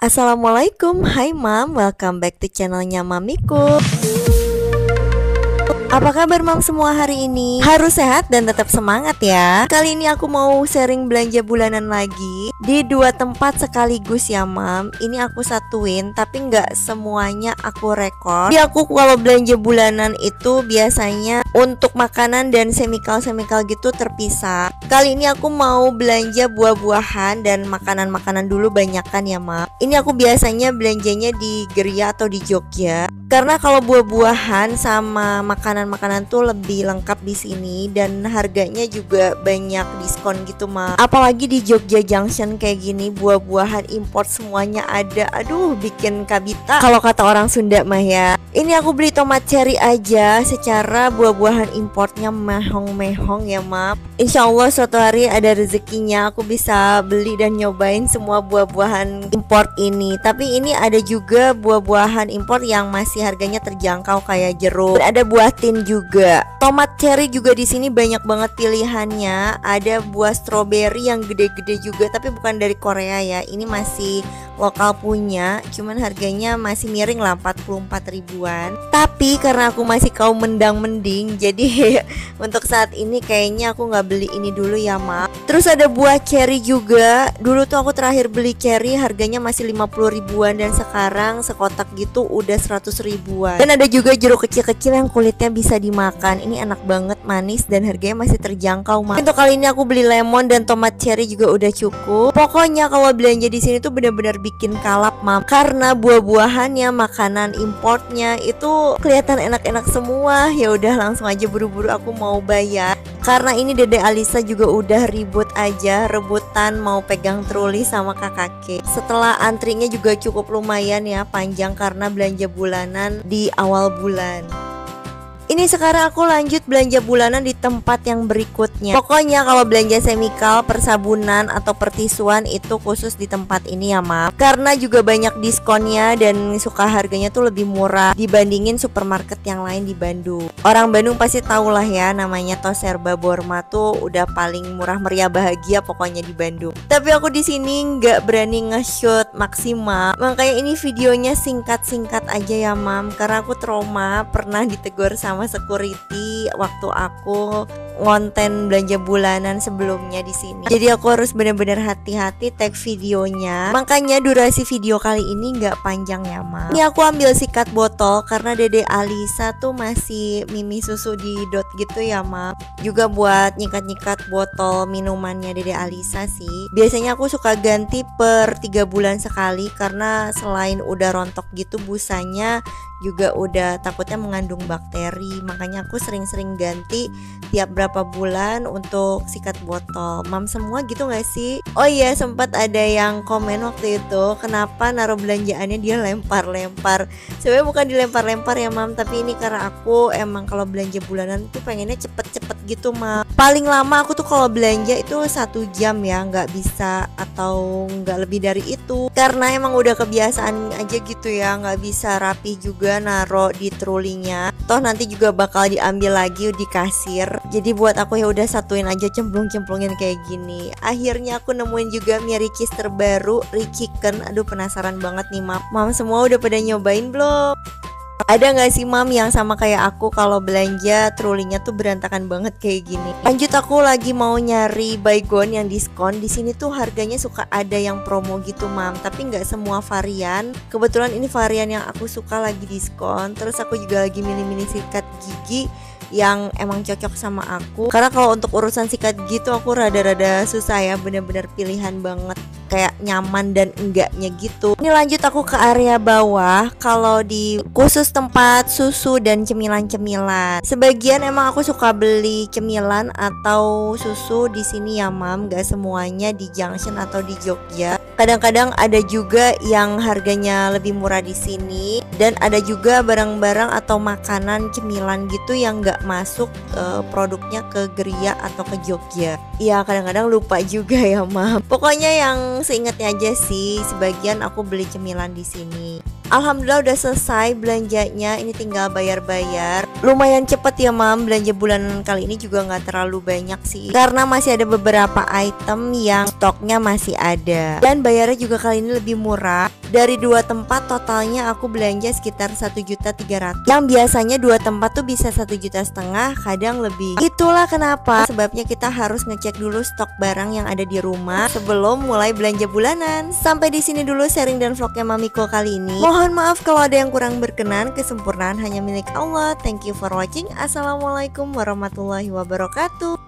Assalamualaikum, hai mam, welcome back to channelnya mamiku apa kabar mam semua hari ini? Harus sehat dan tetap semangat ya. Kali ini aku mau sharing belanja bulanan lagi Di dua tempat sekaligus ya mam. Ini aku satuin tapi nggak semuanya aku rekor. Jadi aku kalau belanja bulanan itu biasanya untuk makanan dan semikal-semikal gitu terpisah. Kali ini aku mau belanja buah-buahan dan makanan-makanan dulu banyakkan ya mam. Ini aku biasanya belanjanya di Geria atau di Jogja. Karena kalau buah-buahan sama makanan-makanan tuh lebih lengkap di sini dan harganya juga banyak diskon gitu mah. Apalagi di Jogja Junction kayak gini buah-buahan import semuanya ada. Aduh, bikin kabita. Kalau kata orang Sunda mah ya. Ini aku beli tomat cherry aja secara buah-buahan importnya mehong-mehong ya maaf. Insya Allah suatu hari ada rezekinya aku bisa beli dan nyobain semua buah-buahan import ini. Tapi ini ada juga buah-buahan import yang masih harganya terjangkau kayak jeruk. Ada buah tin juga. Tomat cherry juga di sini banyak banget pilihannya. Ada buah strawberry yang gede-gede juga tapi bukan dari Korea ya. Ini masih lokal punya, cuman harganya masih miring lah 44 ribuan. Tapi karena aku masih kaum mendang mending, jadi untuk saat ini kayaknya aku nggak beli ini dulu ya mak. Terus ada buah cherry juga. Dulu tuh aku terakhir beli cherry harganya masih 50 ribuan dan sekarang sekotak gitu udah 100 ribuan. Dan ada juga jeruk kecil-kecil yang kulitnya bisa dimakan. Ini enak banget, manis dan harganya masih terjangkau mak. Untuk kali ini aku beli lemon dan tomat cherry juga udah cukup. Pokoknya kalau belanja di sini tuh bener-bener bikin kalap mam. Karena buah-buahannya makanan importnya itu kelihatan enak-enak semua. Ya udah langsung aja buru-buru aku mau bayar. Karena ini Dede Alisa juga udah ribut aja rebutan mau pegang troli sama kakak setelah antrinya juga cukup lumayan ya panjang karena belanja bulanan di awal bulan ini sekarang aku lanjut belanja bulanan di tempat yang berikutnya. Pokoknya kalau belanja semikal, persabunan, atau pertisuan itu khusus di tempat ini ya maaf Karena juga banyak diskonnya dan suka harganya tuh lebih murah dibandingin supermarket yang lain di Bandung. Orang Bandung pasti tau lah ya namanya Toserba Borma tuh udah paling murah meriah bahagia pokoknya di Bandung. Tapi aku di sini nggak berani nge-shoot maksimal Makanya ini videonya singkat-singkat aja ya mam. Karena aku trauma pernah ditegur sama sama security waktu aku ngonten belanja bulanan sebelumnya di sini. Jadi aku harus benar-benar hati-hati tag videonya. Makanya durasi video kali ini nggak panjang ya, Ma. Ini aku ambil sikat botol karena Dede Alisa tuh masih mimi susu di dot gitu ya, Ma. Juga buat nyikat-nyikat botol minumannya Dede Alisa sih. Biasanya aku suka ganti per tiga bulan sekali karena selain udah rontok gitu busanya juga udah takutnya mengandung bakteri makanya aku sering-sering ganti tiap berapa bulan untuk sikat botol. Mam semua gitu gak sih? Oh iya sempat ada yang komen waktu itu kenapa naruh belanjaannya dia lempar-lempar? Sebenarnya bukan dilempar-lempar ya mam tapi ini karena aku emang kalau belanja bulanan tuh pengennya cepet-cepet gitu mam paling lama aku tuh kalau belanja itu satu jam ya nggak bisa atau nggak lebih dari itu. Karena emang udah kebiasaan aja gitu ya nggak bisa rapi juga naro di trolinya toh nanti juga bakal diambil lagi di kasir. Jadi buat aku ya udah satuin aja cemplung-cemplungin kayak gini. Akhirnya aku nemuin juga mie ricis terbaru Richiken aduh penasaran banget nih mam mam semua udah pada nyobain belum ada nggak sih mam yang sama kayak aku kalau belanja trolinya tuh berantakan banget kayak gini? Lanjut aku lagi mau nyari baygon yang diskon. Di sini tuh harganya suka ada yang promo gitu mam, tapi nggak semua varian. Kebetulan ini varian yang aku suka lagi diskon. Terus aku juga lagi milih-milih sikat gigi yang emang cocok sama aku karena kalau untuk urusan sikat gitu aku rada-rada susah ya bener-bener pilihan banget kayak nyaman dan enggaknya gitu. Ini lanjut aku ke area bawah. Kalau di khusus tempat susu dan cemilan-cemilan. Sebagian emang aku suka beli cemilan atau susu di sini ya mam. Gak semuanya di junction atau di Jogja kadang-kadang ada juga yang harganya lebih murah di sini dan ada juga barang-barang atau makanan cemilan gitu yang gak masuk uh, produknya ke Geria atau ke Jogja. Ya kadang-kadang lupa juga ya mam. Pokoknya yang seingatnya aja sih sebagian aku beli cemilan di sini Alhamdulillah udah selesai belanjanya ini tinggal bayar-bayar. Lumayan cepet ya mam. Belanja bulanan kali ini juga nggak terlalu banyak sih. Karena masih ada beberapa item yang stoknya masih ada. Dan bayarnya juga kali ini lebih murah Dari dua tempat totalnya aku belanja sekitar satu juta tiga ratus. Yang biasanya dua tempat tuh bisa satu juta setengah, kadang lebih. Itulah kenapa sebabnya kita harus ngecek dulu stok barang yang ada di rumah sebelum mulai belanja bulanan. Sampai di sini dulu sharing dan vlognya Mamiko kali ini. Mohon maaf kalau ada yang kurang berkenan, kesempurnaan hanya milik Allah. Thank you for watching. Assalamualaikum warahmatullahi wabarakatuh.